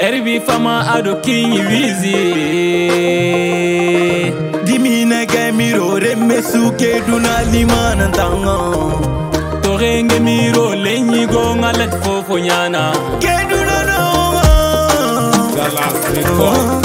Every farmer adokinyi wizi Dimine gai miro remme suke duna limanan tangan Torenge miro lenyi go ngalet fofo nyana Keduna no Galafriko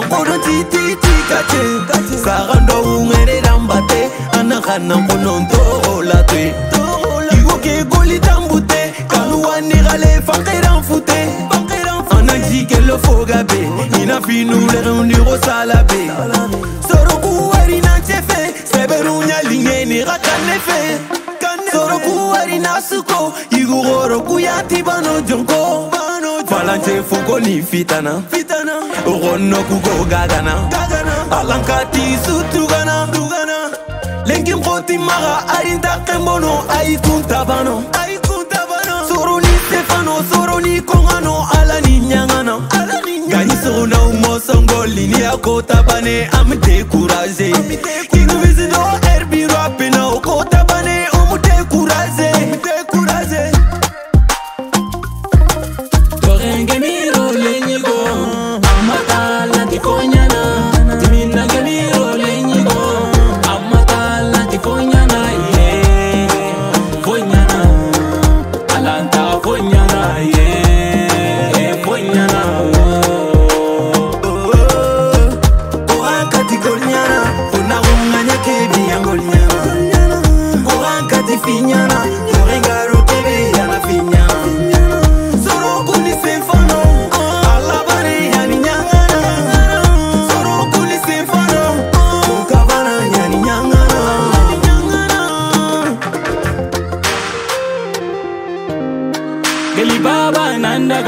kunotititikate sara ndoungelelambate anakana kuno ntogola te iwokekolitambu te kanuwanikale fakelamfu te anajikelo foga be inafinulerendikosala be sorokuwarina cefe seberunyalingeni katanefe sorokuwarinasuko igukoro kuyatibano jonko falance fukoni fitana Fita ukonokukogagana alankati sutugana dugana lenkin koti maga ayintakembono ayikuntabano soroni stefano soroni kongano alani nyangana gani sogonau mosongolini yakotabane amdekuraje kinuvizido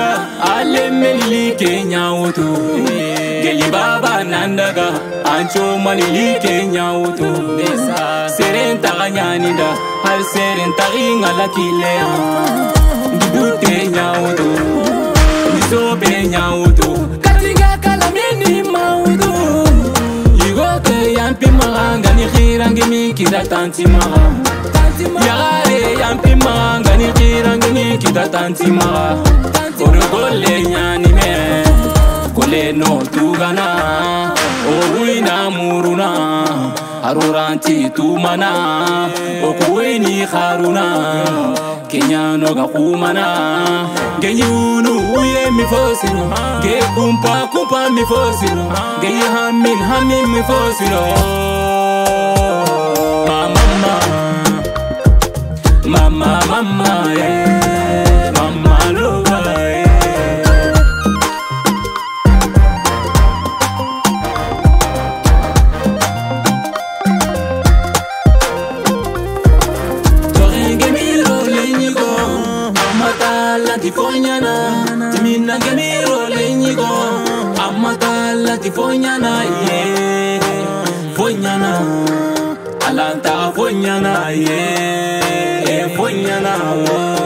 daga allee meelii keenyaa wotu. Gali baaba naan daga ancoo maalii keenyaa wotu. Seereen taa nyaani da hal seereen taa ngala kiilee. Dugu teenyaa wotu misoo beenyaa wotu. Katika kalameeni maa wotu. Yigoo kee yaa mpi maqaa nga ni xiirange mi kiira taanti maqaa. Yaa yaa mpi maqaa nga ni xiirange mi kiira taanti maqaa. gollee nyaanimee kolee nooltuuganaa oowwinaa muurunaa haruuraantii tuumanaa okuwinii haarunaa kenyaanoga kuumanaa genyuunu wuyee mifoosiro gee kumpaa kumpaa mifoosiro geye hammin hammin mifoosiro mama mama mama yeah. Timina gami rolling you go. Amata lati fonyana ye. Fonyana. Alanta fonyana ye. Fonyana.